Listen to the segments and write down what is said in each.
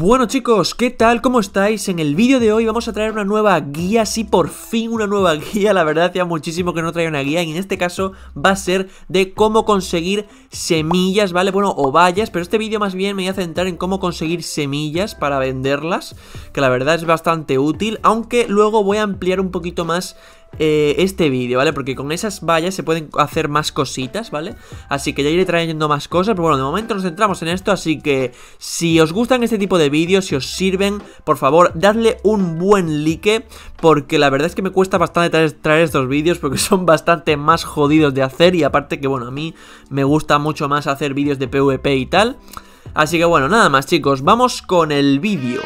Bueno chicos, ¿qué tal? ¿Cómo estáis? En el vídeo de hoy vamos a traer una nueva guía, sí, por fin una nueva guía, la verdad hacía muchísimo que no traía una guía y en este caso va a ser de cómo conseguir semillas, ¿vale? Bueno, o vallas, pero este vídeo más bien me voy a centrar en cómo conseguir semillas para venderlas, que la verdad es bastante útil, aunque luego voy a ampliar un poquito más eh, este vídeo, ¿vale? Porque con esas vallas se pueden hacer más cositas, ¿vale? Así que ya iré trayendo más cosas, pero bueno, de momento nos centramos en esto, así que si os gustan este tipo de vídeos, si os sirven, por favor, dadle un buen like, porque la verdad es que me cuesta bastante traer, estos vídeos, porque son bastante más jodidos de hacer, y aparte que, bueno, a mí me gusta mucho más hacer vídeos de PvP y tal. Así que bueno, nada más chicos, vamos con el vídeo.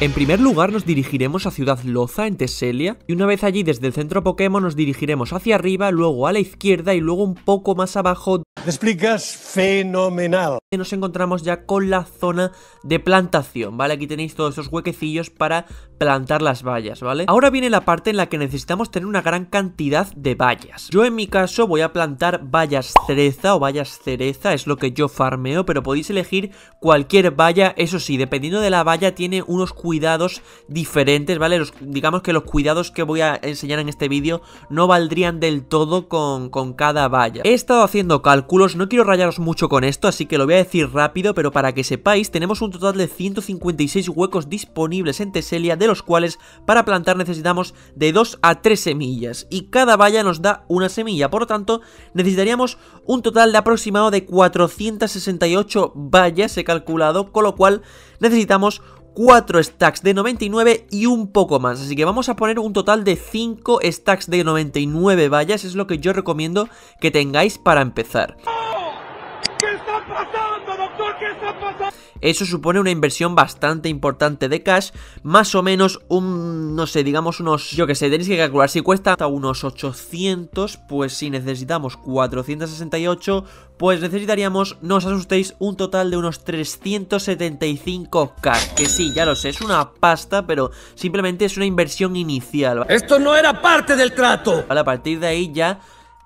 En primer lugar nos dirigiremos a Ciudad Loza en Teselia y una vez allí desde el centro Pokémon nos dirigiremos hacia arriba, luego a la izquierda y luego un poco más abajo te explicas fenomenal. Nos encontramos ya con la zona de plantación, ¿vale? Aquí tenéis todos esos huequecillos para plantar las vallas, ¿vale? Ahora viene la parte en la que necesitamos tener una gran cantidad de vallas. Yo en mi caso voy a plantar vallas cereza o vallas cereza, es lo que yo farmeo, pero podéis elegir cualquier valla, eso sí, dependiendo de la valla tiene unos cuidados diferentes, ¿vale? digamos que los cuidados que voy a enseñar en este vídeo no valdrían del todo con, con cada valla. He estado haciendo cálculos no quiero rayaros mucho con esto, así que lo voy a decir rápido, pero para que sepáis, tenemos un total de 156 huecos disponibles en Teselia, de los cuales para plantar necesitamos de 2 a 3 semillas, y cada valla nos da una semilla, por lo tanto necesitaríamos un total de aproximado de 468 vallas, he calculado, con lo cual necesitamos 4 stacks de 99 y un poco más. Así que vamos a poner un total de 5 stacks de 99 vallas. Es lo que yo recomiendo que tengáis para empezar. ¿Qué está pasando, doctor? ¿Qué está pasando? Eso supone una inversión bastante importante de cash, más o menos un, no sé, digamos unos, yo que sé, tenéis que calcular, si cuesta hasta unos 800, pues si necesitamos 468, pues necesitaríamos, no os asustéis, un total de unos 375k, que sí, ya lo sé, es una pasta, pero simplemente es una inversión inicial. ¡Esto no era parte del trato! Vale, a partir de ahí ya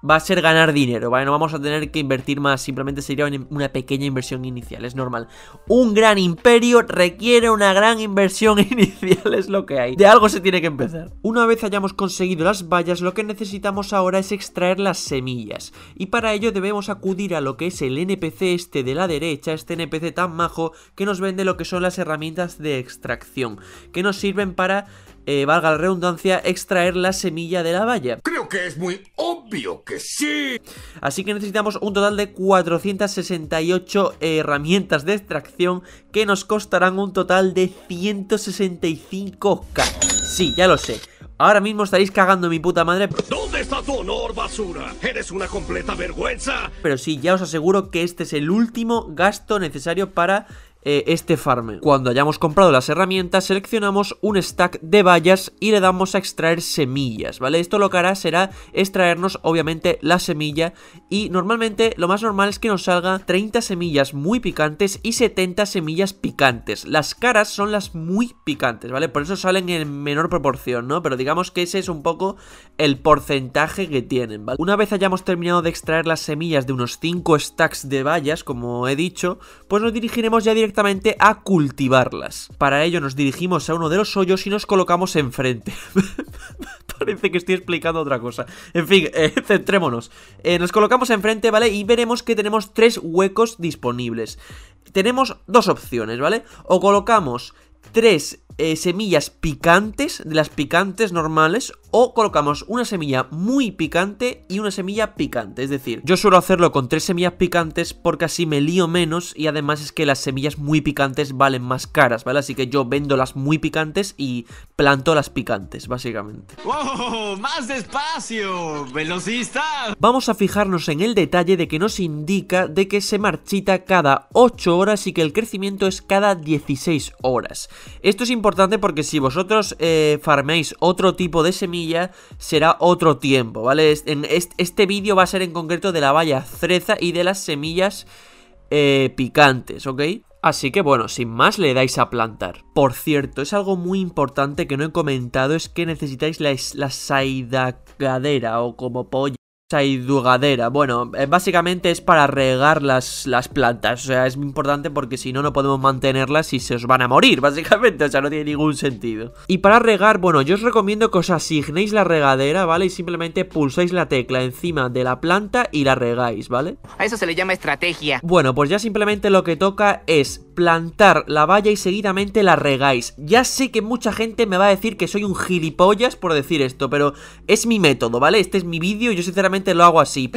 va a ser ganar dinero, ¿vale? No vamos a tener que invertir más, simplemente sería una pequeña inversión inicial, es normal. Un gran imperio requiere una gran inversión inicial, es lo que hay. De algo se tiene que empezar. Una vez hayamos conseguido las vallas, lo que necesitamos ahora es extraer las semillas. Y para ello debemos acudir a lo que es el NPC este de la derecha, este NPC tan majo que nos vende lo que son las herramientas de extracción, que nos sirven para eh, valga la redundancia, extraer la semilla de la valla. Creo que es muy obvio que sí. Así que necesitamos un total de 468 herramientas de extracción que nos costarán un total de 165k. Sí, ya lo sé. Ahora mismo estaréis cagando mi puta madre. ¿Dónde está tu honor, basura? Eres una completa vergüenza. Pero sí, ya os aseguro que este es el último gasto necesario para eh, este farm. Cuando hayamos comprado las herramientas, seleccionamos un stack de vallas y le damos a extraer semillas, ¿vale? Esto lo que hará será extraernos, obviamente, la semilla y normalmente lo más normal es que nos salga 30 semillas muy picantes y 70 semillas picantes. Las caras son las muy picantes, ¿vale? Por eso salen en menor proporción, ¿no? Pero digamos que ese es un poco el porcentaje que tienen, ¿vale? Una vez hayamos terminado de extraer las semillas de unos 5 stacks de vallas, como he dicho, pues nos dirigiremos ya directamente a cultivarlas. Para ello nos dirigimos a uno de los hoyos y nos colocamos enfrente. Parece que estoy explicando otra cosa. En fin, eh, centrémonos. Eh, nos colocamos enfrente, ¿vale? Y veremos que tenemos tres huecos disponibles. Tenemos dos opciones, ¿vale? O colocamos tres eh, semillas picantes, de las picantes normales, o colocamos una semilla muy picante y una semilla picante. Es decir, yo suelo hacerlo con tres semillas picantes porque así me lío menos y además es que las semillas muy picantes valen más caras, ¿vale? Así que yo vendo las muy picantes y planto las picantes, básicamente. ¡Wow! ¡Más despacio! ¡Velocista! Vamos a fijarnos en el detalle de que nos indica de que se marchita cada 8 horas y que el crecimiento es cada 16 horas. Esto es importante importante porque si vosotros eh, farméis otro tipo de semilla, será otro tiempo, ¿vale? En este, vídeo va a ser en concreto de la valla cereza y de las semillas eh, picantes, ¿ok? Así que bueno, sin más le dais a plantar. Por cierto, es algo muy importante que no he comentado, es que necesitáis la, la saidagadera o como pollo Saidugadera. Bueno, eh, básicamente es para regar las, las plantas. O sea, es muy importante porque si no, no podemos mantenerlas y se os van a morir, básicamente. O sea, no tiene ningún sentido. Y para regar, bueno, yo os recomiendo que os asignéis la regadera, ¿vale? Y simplemente pulsáis la tecla encima de la planta y la regáis, ¿vale? A eso se le llama estrategia. Bueno, pues ya simplemente lo que toca es plantar la valla y seguidamente la regáis. Ya sé que mucha gente me va a decir que soy un gilipollas por decir esto, pero es mi método, ¿vale? Este es mi vídeo y yo sinceramente lo hago así.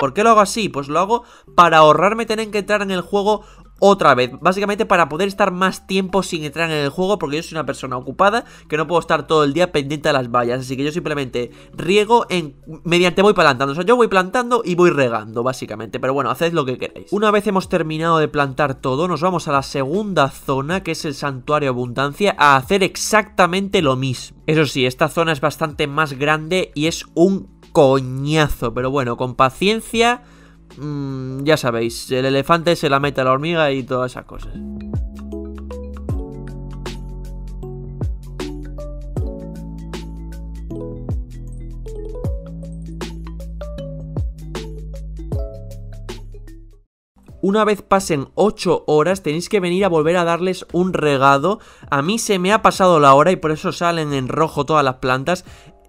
¿Por qué lo hago así? Pues lo hago para ahorrarme tener que entrar en el juego otra vez, básicamente para poder estar más tiempo sin entrar en el juego porque yo soy una persona ocupada que no puedo estar todo el día pendiente de las vallas, así que yo simplemente riego en mediante voy plantando, o sea, yo voy plantando y voy regando básicamente, pero bueno, haced lo que queráis. Una vez hemos terminado de plantar todo, nos vamos a la segunda zona que es el santuario abundancia a hacer exactamente lo mismo. Eso sí, esta zona es bastante más grande y es un coñazo, pero bueno, con paciencia mmm, ya sabéis, el elefante se la mete a la hormiga y todas esas cosas. Una vez pasen 8 horas tenéis que venir a volver a darles un regado. A mí se me ha pasado la hora y por eso salen en rojo todas las plantas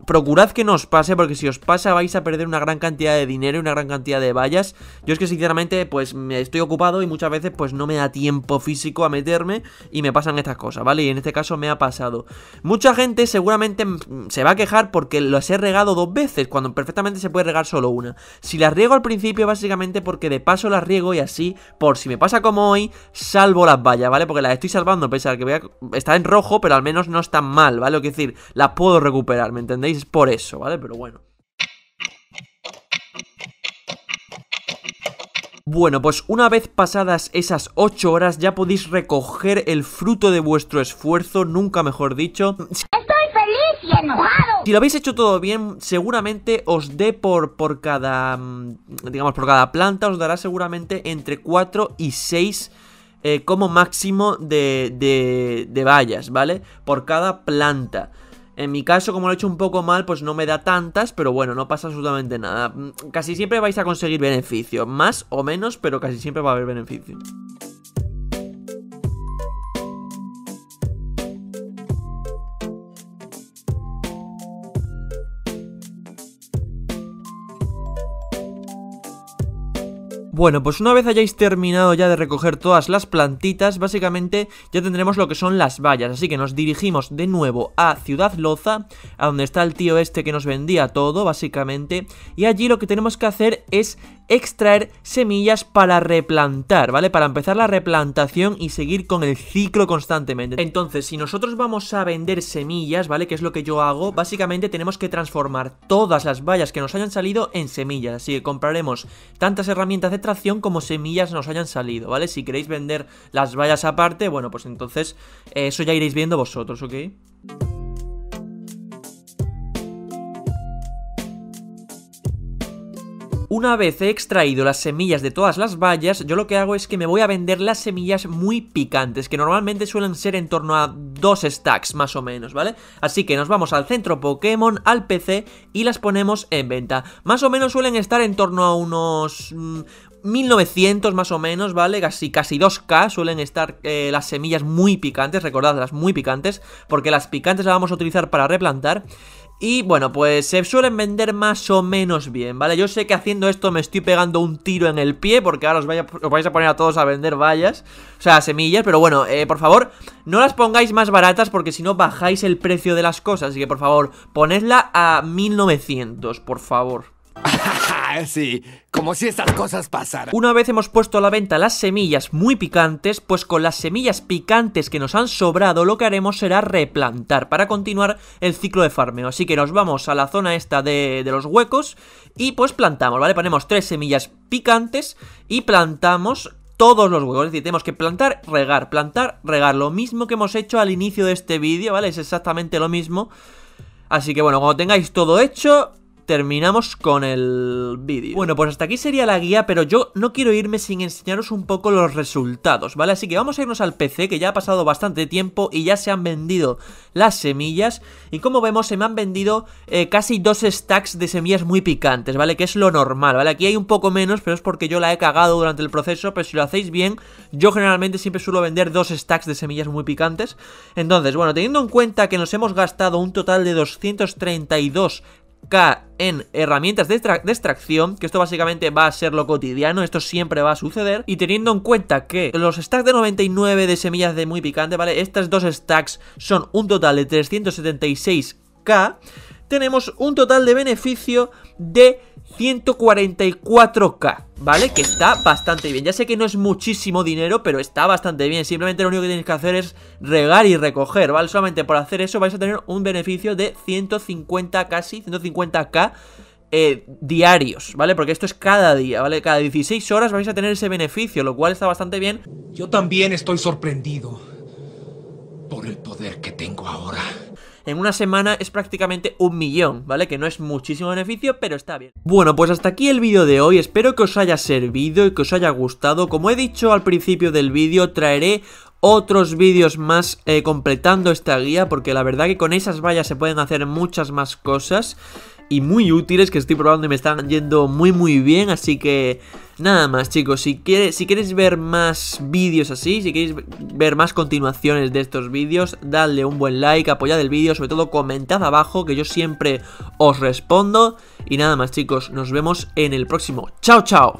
procurad que no os pase, porque si os pasa vais a perder una gran cantidad de dinero y una gran cantidad de vallas. Yo es que sinceramente, pues me estoy ocupado y muchas veces pues no me da tiempo físico a meterme y me pasan estas cosas, ¿vale? Y en este caso me ha pasado. Mucha gente seguramente se va a quejar porque las he regado dos veces, cuando perfectamente se puede regar solo una. Si las riego al principio, básicamente porque de paso las riego y así, por si me pasa como hoy, salvo las vallas, ¿vale? Porque las estoy salvando, pese a que voy a... está en rojo, pero al menos no están mal, ¿vale? Es decir, las puedo recuperar, ¿me entendéis? Es por eso, ¿vale? Pero bueno. Bueno, pues una vez pasadas esas 8 horas ya podéis recoger el fruto de vuestro esfuerzo, nunca mejor dicho. Estoy feliz y enojado. Si lo habéis hecho todo bien, seguramente os dé por, por cada, mm, digamos, por cada planta, os dará seguramente entre 4 y 6 eh, como máximo de, de, de vallas, ¿vale? Por cada planta. En mi caso, como lo he hecho un poco mal, pues no me da tantas, pero bueno, no pasa absolutamente nada. Mm, casi siempre vais a conseguir beneficio, más o menos, pero casi siempre va a haber beneficio. Bueno, pues una vez hayáis terminado ya de recoger todas las plantitas, básicamente ya tendremos lo que son las vallas. Así que nos dirigimos de nuevo a Ciudad Loza, a donde está el tío este que nos vendía todo, básicamente. Y allí lo que tenemos que hacer es extraer semillas para replantar, ¿vale? Para empezar la replantación y seguir con el ciclo constantemente. Entonces, si nosotros vamos a vender semillas, ¿vale? Que es lo que yo hago, básicamente tenemos que transformar todas las vallas que nos hayan salido en semillas. Así que compraremos tantas herramientas de como semillas nos hayan salido, ¿vale? Si queréis vender las vallas aparte, bueno, pues entonces eh, eso ya iréis viendo vosotros, ¿ok? Una vez he extraído las semillas de todas las vallas, yo lo que hago es que me voy a vender las semillas muy picantes, que normalmente suelen ser en torno a dos stacks más o menos, ¿vale? Así que nos vamos al centro Pokémon, al PC y las ponemos en venta. Más o menos suelen estar en torno a unos... 1900 mm, más o menos, ¿vale? Casi, casi 2K suelen estar eh, las semillas muy picantes, recordad las muy picantes, porque las picantes las vamos a utilizar para replantar. Y bueno, pues se suelen vender más o menos bien, ¿vale? Yo sé que haciendo esto me estoy pegando un tiro en el pie Porque ahora os, vais a poner a todos a vender vallas O sea, semillas, pero bueno, eh, por favor No las pongáis más baratas porque si no bajáis el precio de las cosas Así que por favor, ponedla a 1900, por favor sí, como si estas cosas pasaran. Una vez hemos puesto a la venta las semillas muy picantes, pues con las semillas picantes que nos han sobrado lo que haremos será replantar para continuar el ciclo de farmeo. Así que nos vamos a la zona esta de, de los huecos y pues plantamos, ¿vale? Ponemos tres semillas picantes y plantamos todos los huecos, es decir, tenemos que plantar, regar, plantar, regar, lo mismo que hemos hecho al inicio de este vídeo, ¿vale? Es exactamente lo mismo. Así que bueno, cuando tengáis todo hecho, terminamos con el vídeo. Bueno, pues hasta aquí sería la guía, pero yo no quiero irme sin enseñaros un poco los resultados, ¿vale? Así que vamos a irnos al PC, que ya ha pasado bastante tiempo y ya se han vendido las semillas. Y como vemos, se me han vendido eh, casi dos stacks de semillas muy picantes, ¿vale? Que es lo normal, ¿vale? Aquí hay un poco menos, pero es porque yo la he cagado durante el proceso, pero si lo hacéis bien, yo generalmente siempre suelo vender dos stacks de semillas muy picantes. Entonces, bueno, teniendo en cuenta que nos hemos gastado un total de 232 K en herramientas de, extracción, que esto básicamente va a ser lo cotidiano, esto siempre va a suceder, y teniendo en cuenta que los stacks de 99 de semillas de muy picante, ¿vale? Estas dos stacks son un total de 376K, tenemos un total de beneficio de 144k, ¿vale? Que está bastante bien. Ya sé que no es muchísimo dinero, pero está bastante bien. Simplemente lo único que tenéis que hacer es regar y recoger, ¿vale? Solamente por hacer eso vais a tener un beneficio de 150, casi 150k eh, diarios, ¿vale? Porque esto es cada día, ¿vale? Cada 16 horas vais a tener ese beneficio, lo cual está bastante bien. Yo también estoy sorprendido por el poder que tengo ahora en una semana es prácticamente un millón, ¿vale? Que no es muchísimo beneficio, pero está bien. Bueno, pues hasta aquí el vídeo de hoy, espero que os haya servido y que os haya gustado. Como he dicho al principio del vídeo, traeré otros vídeos más eh, completando esta guía porque la verdad que con esas vallas se pueden hacer muchas más cosas y muy útiles que estoy probando y me están yendo muy muy bien, así que nada más chicos, si, quieres, si queréis ver más vídeos así, si queréis ver más continuaciones de estos vídeos, dadle un buen like, apoyad el vídeo, sobre todo comentad abajo que yo siempre os respondo. Y nada más chicos, nos vemos en el próximo, chao chao.